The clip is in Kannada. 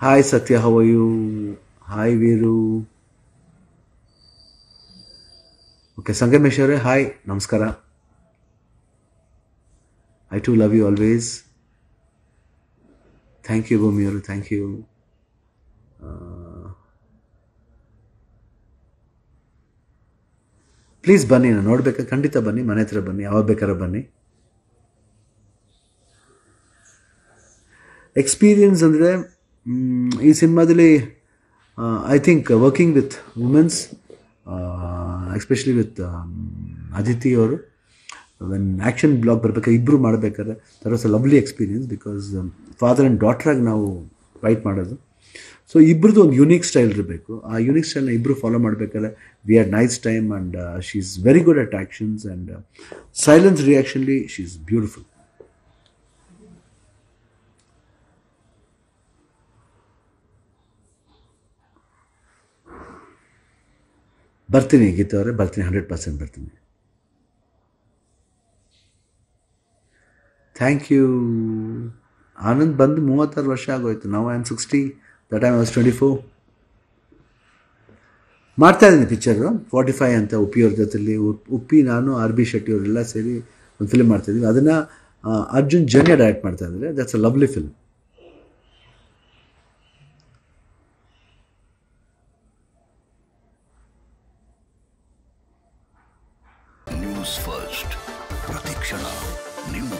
Hi Satya how are you hi Veeru okay Sangamesh ಅವರೇ ಹಾಯ್ ನಮಸ್ಕಾರ I too love you always thank you Bhoomi ಅವರು ಥ್ಯಾಂಕ್ ಯು ಪ್ಲೀಸ್ ಬನ್ನಿ ನಾನು ನೋಡ್ಬೇಕಾ ಖಂಡಿತ ಬನ್ನಿ ಮನೆ ಹತ್ರ ಬನ್ನಿ ಯಾವಾಗ ಬೇಕಾದ್ರೆ ಬನ್ನಿ ಎಕ್ಸ್ಪೀರಿಯನ್ಸ್ ಅಂದರೆ ಈ ಸಿನಿಮಾದಲ್ಲಿ I think working with womens especially with Aditi ಅವರು ವೆನ್ ಆ್ಯಕ್ಷನ್ ಬ್ಲಾಗ್ ಬರಬೇಕಾದ್ರೆ ಇಬ್ಬರು ಮಾಡಬೇಕಾದ್ರೆ there was a lovely experience because father and ಡಾಟ್ರಾಗಿ ನಾವು ರೈಟ್ ಮಾಡೋದು. ಸೊ ಇಬ್ಬರದ್ದು ಒಂದು ಯುನೀಕ್ ಸ್ಟೈಲ್ ಇರಬೇಕು. ಆ ಯುನೀಕ್ ಸ್ಟೈಲ್ನ ಇಬ್ಬರು ಫಾಲೋ ಮಾಡಬೇಕಾದ್ರೆ we are nice time and she is very good at actions and silence ರಿಯಾಕ್ಷನ್ಲಿ she is beautiful ಬರ್ತೀನಿ ಗೀತ ಅವರೇ ಬರ್ತೀನಿ ಹಂಡ್ರೆಡ್ ಪರ್ಸೆಂಟ್ ಬರ್ತೀನಿ. ಥ್ಯಾಂಕ್ ಯು ಆನಂದ್ ಬಂದು ಮೂವತ್ತಾರು ವರ್ಷ ಆಗೋಯ್ತು. ನಾವು I am sixty time I was twenty four ಮಾಡ್ತಾ ಇದ್ದೀನಿ ಪಿಕ್ಚರು ಫಾರ್ಟಿ ಫೈವ್ ಅಂತ ಉಪ್ಪಿಯವ್ರ ಜೊತೆಲಿ ಉಪ್ಪಿ, ನಾನು, ಆರ್ ಬಿ ಶೆಟ್ಟಿ ಅವರೆಲ್ಲ ಸೇರಿ ಒಂದು ಫಿಲ್ಮ್ ಮಾಡ್ತಾಯಿದ್ದೀವಿ ಅದನ್ನು ಅರ್ಜುನ್ ಜನ್ಯ ಡೈರೆಕ್ಟ್ ಮಾಡ್ತಾ ಇದ್ದಾರೆ. That's a lovely film news first ಪ್ರತಿಕ್ಷಣ ನಿಮ್ಮೊಂದಿಗೆ